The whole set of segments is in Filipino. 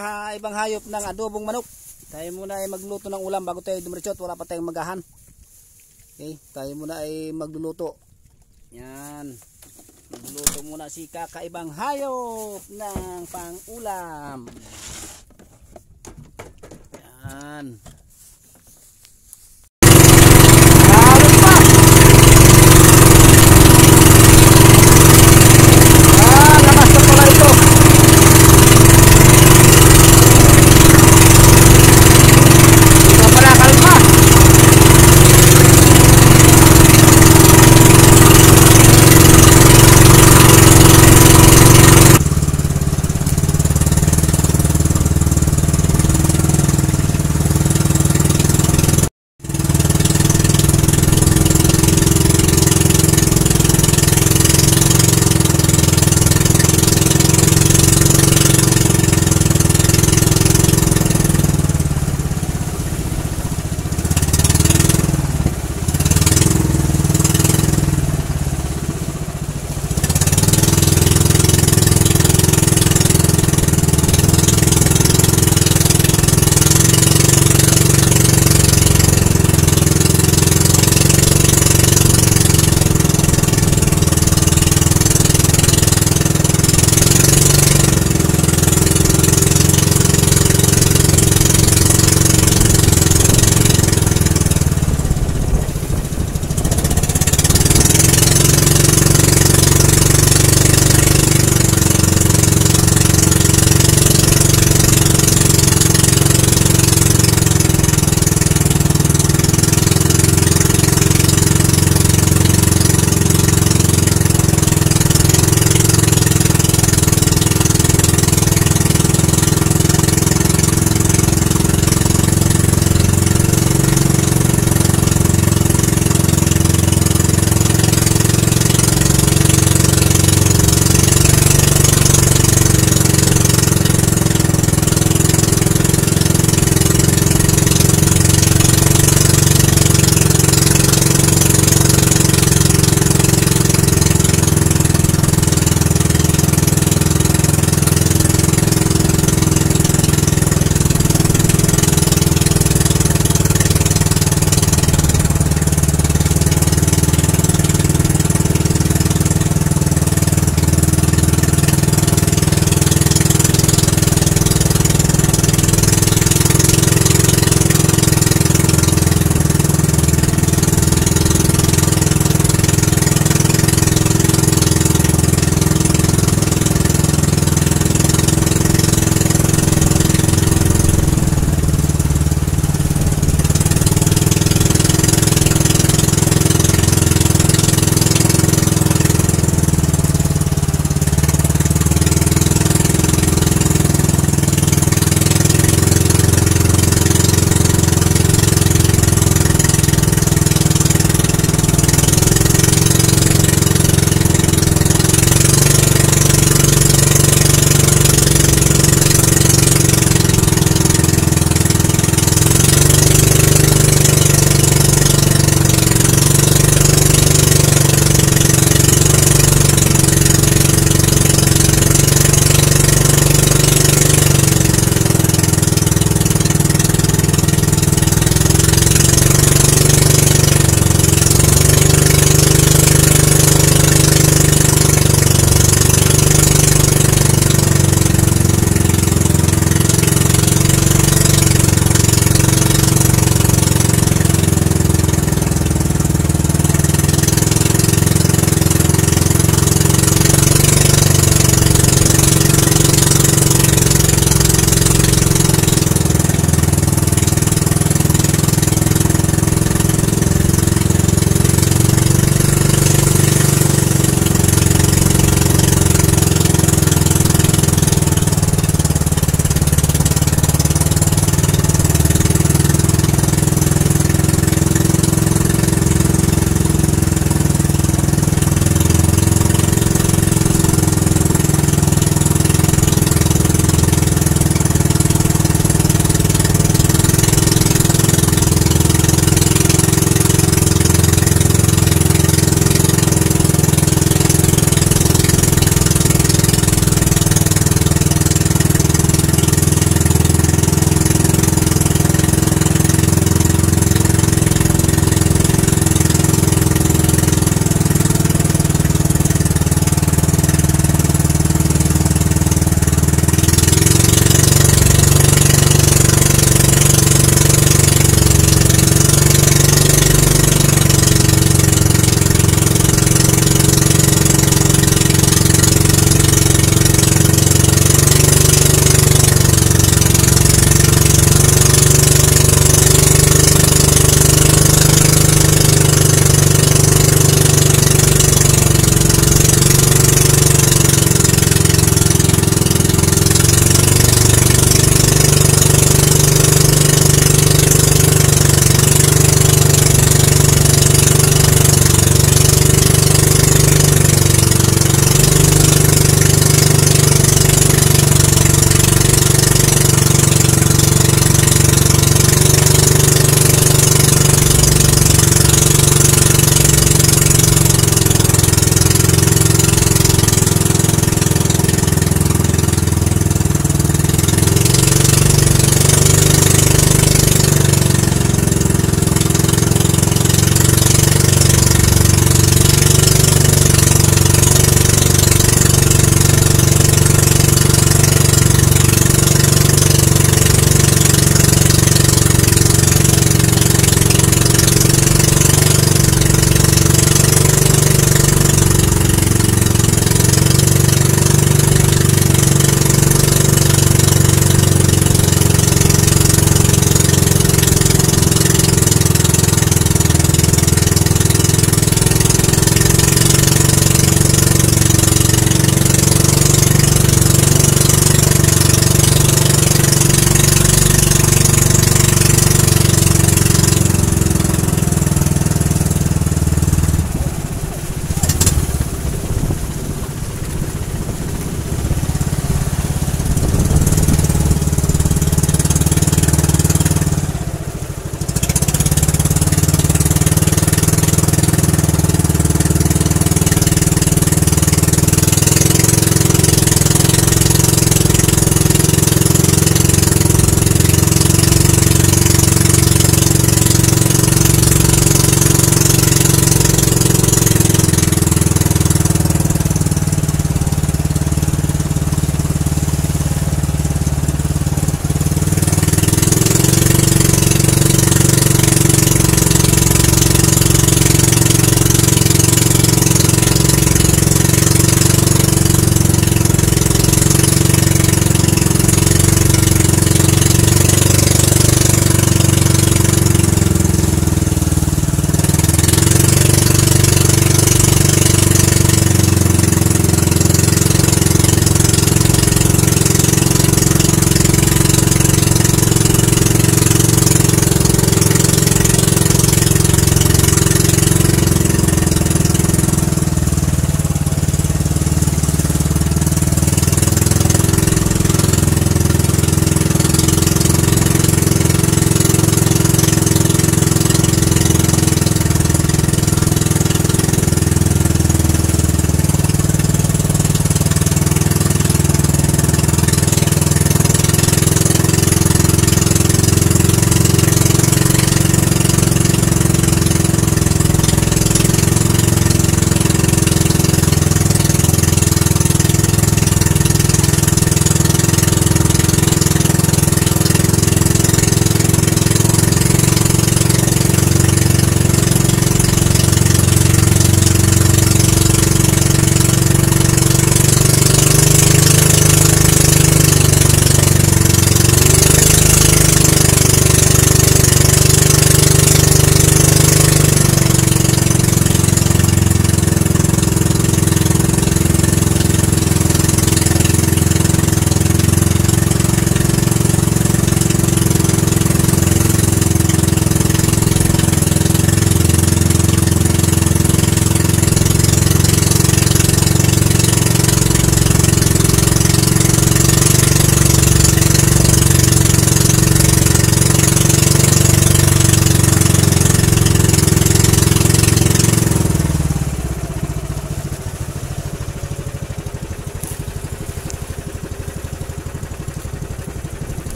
kakaibang hayop ng adobong manok. Tayo muna ay magluto ng ulam bago tayo dumiretso at wala pa tayong magahan. Okay, tayo muna ay magluluto. Yan. Magluluto muna si kakaibang hayop ng pang-ulam. Yan.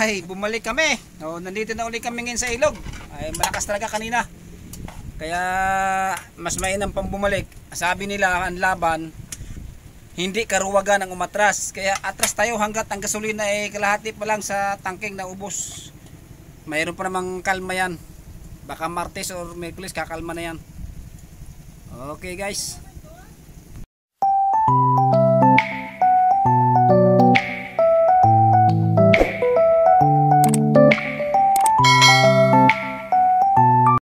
Ay bumalik kami. Oh, nandito na ulit kami ngayon sa ilog. Ay malakas talaga kanina. Kaya mas mainam pang bumalik. Sabi nila ang laban hindi karuwagan ang umatras. Kaya atras tayo hanggat ang gasolina ay kalahati pa lang sa tangking na ubos. Mayroon pa namang kalma yan. Baka Martes or Merkulis kakalma na yan. Okay guys.